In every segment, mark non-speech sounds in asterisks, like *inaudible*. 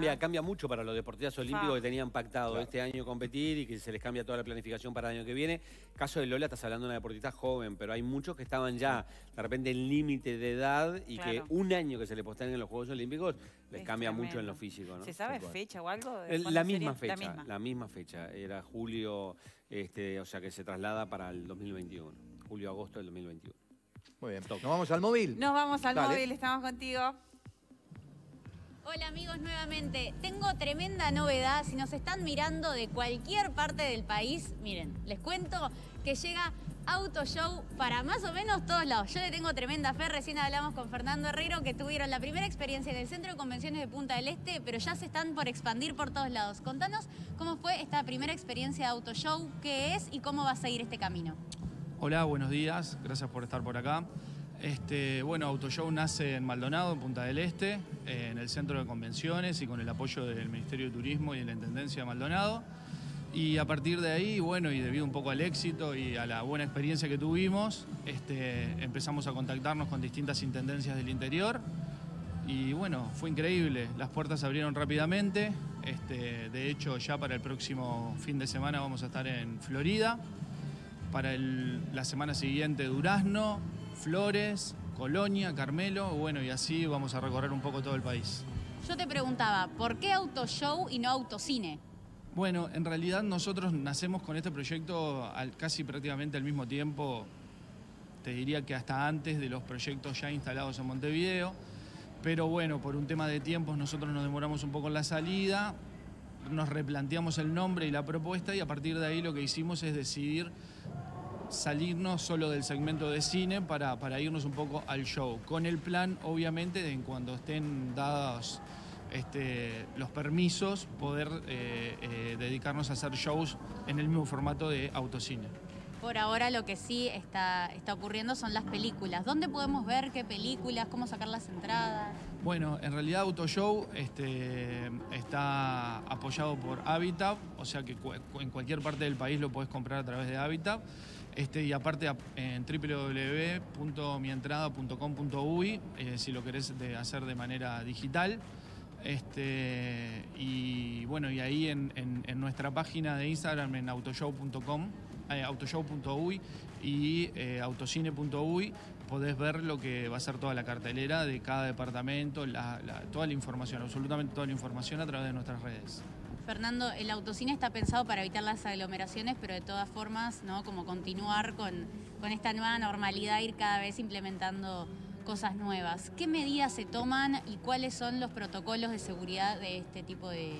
Cambia, cambia mucho para los deportistas olímpicos Ah. que tenían pactado este año competir y que se les cambia toda la planificación para el año que viene. Caso de Lola, estás hablando de una deportista joven, pero hay muchos que estaban ya de repente en límite de edad y que un año que se les posterguen en los Juegos Olímpicos les Es cambia mucho en lo físico. ¿no? ¿Se sabe fecha o algo? de La sería? misma fecha, La misma. la misma fecha. Era julio, este, o sea que se traslada para el 2021. Julio-agosto del 2021. Muy bien. Nos vamos al móvil. Nos vamos al Dale. móvil, estamos contigo. Hola amigos nuevamente, tengo tremenda novedad, si nos están mirando de cualquier parte del país, miren, les cuento que llega Auto Show para más o menos todos lados. Yo le tengo tremenda fe, recién hablamos con Fernando Herrero que tuvieron la primera experiencia en el Centro de Convenciones de Punta del Este, pero ya se están por expandir por todos lados. Contanos cómo fue esta primera experiencia de Auto Show, qué es y cómo va a seguir este camino. Hola, buenos días, gracias por estar por acá. Este, bueno, Autoshow nace en Maldonado, en Punta del Este, en el centro de convenciones y con el apoyo del Ministerio de Turismo y de la Intendencia de Maldonado. Y a partir de ahí, bueno, y debido un poco al éxito y a la buena experiencia que tuvimos, este, empezamos a contactarnos con distintas intendencias del interior. Y bueno, fue increíble, las puertas se abrieron rápidamente. Este, de hecho, ya para el próximo fin de semana vamos a estar en Florida para la semana siguiente Durazno, Flores, Colonia, Carmelo, bueno, y así vamos a recorrer un poco todo el país. Yo te preguntaba, ¿por qué Auto Show y no Autocine? Bueno, en realidad nosotros nacemos con este proyecto al- casi prácticamente al mismo tiempo, te diría que hasta antes de los proyectos ya instalados en Montevideo, pero bueno, por un tema de tiempos nosotros nos demoramos un poco en la salida, nos replanteamos el nombre y la propuesta y a partir de ahí lo que hicimos es decidir salirnos solo del segmento de cine para, para irnos un poco al show, con el plan obviamente de en cuando estén dados este, los permisos poder eh, eh, dedicarnos a hacer shows en el mismo formato de autocine. Por ahora lo que sí está, está ocurriendo son las películas. ¿Dónde podemos ver qué películas, cómo sacar las entradas? Bueno, en realidad Autoshow este, está apoyado por Habitat, o sea que en cualquier parte del país lo puedes comprar a través de Habitat. Este, y aparte en www.mientrada.com.uy, eh, si lo querés hacer de manera digital. Este, y bueno, y ahí en nuestra página de Instagram, en autoshow.com, eh, autoshow.uy y eh, autocine.uy, podés ver lo que va a ser toda la cartelera de cada departamento, toda la información, absolutamente toda la información a través de nuestras redes. Fernando, el autocine está pensado para evitar las aglomeraciones, pero de todas formas, ¿no? Como continuar con, con esta nueva normalidad, ir cada vez implementando cosas nuevas. ¿Qué medidas se toman y cuáles son los protocolos de seguridad de este tipo de,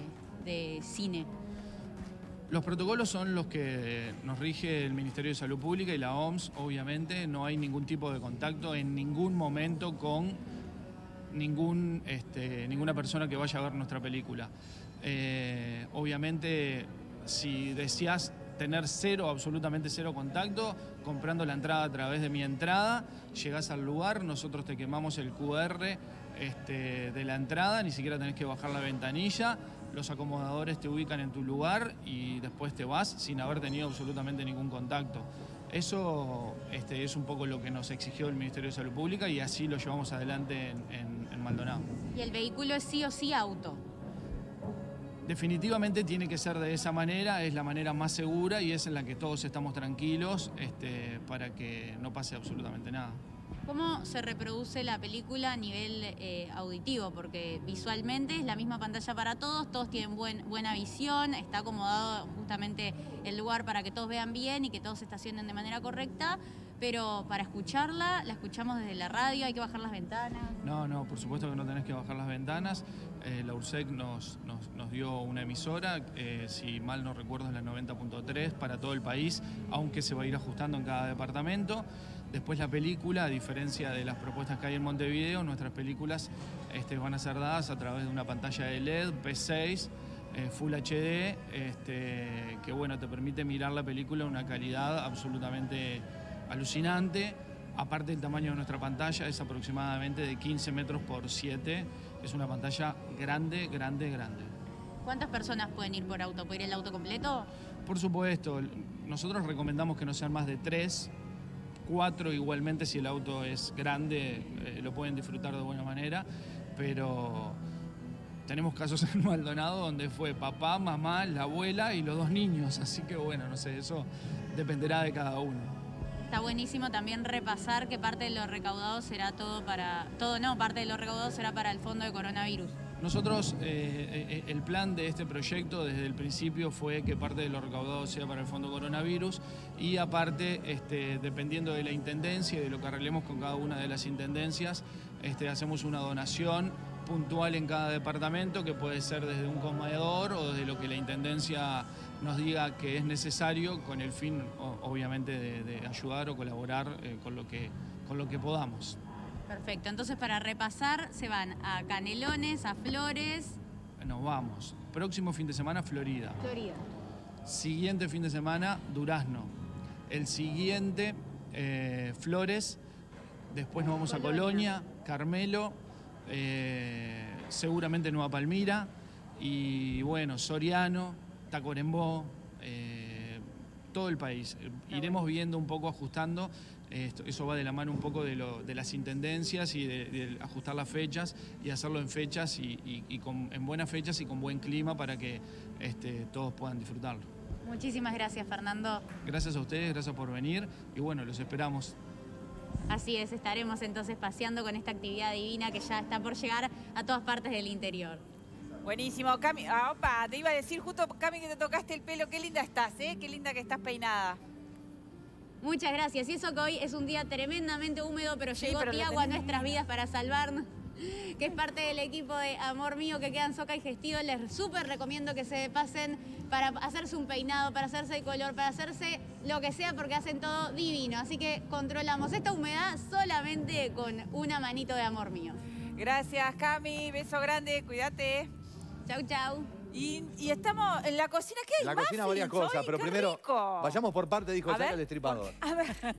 de cine? Los protocolos son los que nos rige el Ministerio de Salud Pública y la OMS, obviamente. No hay ningún tipo de contacto en ningún momento con ningún, este, ninguna persona que vaya a ver nuestra película. Eh, obviamente, si deseas tener cero, absolutamente cero contacto, comprando la entrada a través de mi entrada, llegás al lugar, nosotros te quemamos el QR este, de la entrada, ni siquiera tenés que bajar la ventanilla, los acomodadores te ubican en tu lugar y después te vas sin haber tenido absolutamente ningún contacto. Eso este, es un poco lo que nos exigió el Ministerio de Salud Pública y así lo llevamos adelante en- en- en Maldonado. Y el vehículo es sí o sí auto. Definitivamente tiene que ser de esa manera, es la manera más segura y es en la que todos estamos tranquilos este, para que no pase absolutamente nada. ¿Cómo se reproduce la película a nivel eh, auditivo? Porque visualmente es la misma pantalla para todos, todos tienen buen- buena visión, está acomodado justamente el lugar para que todos vean bien y que todos se estacionen de manera correcta, pero para escucharla, la escuchamos desde la radio, hay que bajar las ventanas. No, no, por supuesto que no tenés que bajar las ventanas. Eh, la URSEC nos dio una emisora, eh, si mal no recuerdo es la 90.3 para todo el país, aunque se va a ir ajustando en cada departamento. Después la película, a diferencia de las propuestas que hay en Montevideo, nuestras películas este, van a ser dadas a través de una pantalla de LED P6. eh, Full HD, este, que bueno, te permite mirar la película en una calidad absolutamente alucinante. Aparte el tamaño de nuestra pantalla es aproximadamente de 15 metros por 7. Es una pantalla grande, grande, grande. ¿Cuántas personas pueden ir por auto? ¿Puede ir el auto completo? Por supuesto, nosotros recomendamos que no sean más de 3, 4 igualmente si el auto es grande, eh, lo pueden disfrutar de buena manera, pero tenemos casos *laughs* en Maldonado donde fue papá, mamá, la abuela y los dos niños. Así que bueno, no sé, eso dependerá de cada uno. Está buenísimo también repasar que parte de lo recaudado será todo para, todo no, parte de lo recaudado será para el fondo de coronavirus. Nosotros, eh, eh, el plan de este proyecto desde el principio fue que parte de lo recaudado sea para el Fondo Coronavirus y aparte, este, dependiendo de la intendencia y de lo que arreglemos con cada una de las intendencias, este, hacemos una donación puntual en cada departamento que puede ser desde un comedor o desde lo que la intendencia nos diga que es necesario con el fin, obviamente, de, ayudar o colaborar eh, con, lo que, con lo que podamos. Perfecto, entonces para repasar se van a Canelones, a Flores. Nos vamos. Próximo fin de semana, Florida. Florida. Siguiente fin de semana, Durazno. El siguiente, eh, Flores. Después nos vamos a Colonia, Carmelo, eh, seguramente Nueva Palmira. Y bueno, Soriano, Tacuarembó, eh, todo el país. Iremos viendo un poco, ajustando eso va de la mano un poco de, las intendencias y de, ajustar las fechas y hacerlo en fechas y, en buenas fechas y con buen clima para que este, todos puedan disfrutarlo. Muchísimas gracias, Fernando. Gracias a ustedes, gracias por venir y bueno, los esperamos. Así es, estaremos entonces paseando con esta actividad divina que ya está por llegar a todas partes del interior. Buenísimo, Cami, ah, opa, te iba a decir justo, Cami, que te tocaste el pelo, qué linda estás, ¿eh? Qué linda que estás peinada. Muchas gracias. Y eso que hoy es un día tremendamente húmedo, pero llegó Tiago a nuestras vidas para salvarnos *laughs* que es parte del equipo de Amor Mío que queda en Soca y Gestido. Les súper recomiendo que se pasen para hacerse un peinado, para hacerse el color, para hacerse lo que sea, porque hacen todo divino. Así que controlamos esta humedad solamente con una manito de Amor Mío. Gracias, Cami. Beso grande. Cuídate. Chau, chau. Y, estamos en la cocina. ¿Qué hay En la cocina varias cosas, pero primero vayamos por parte, dijo, sale el estripador. A ver.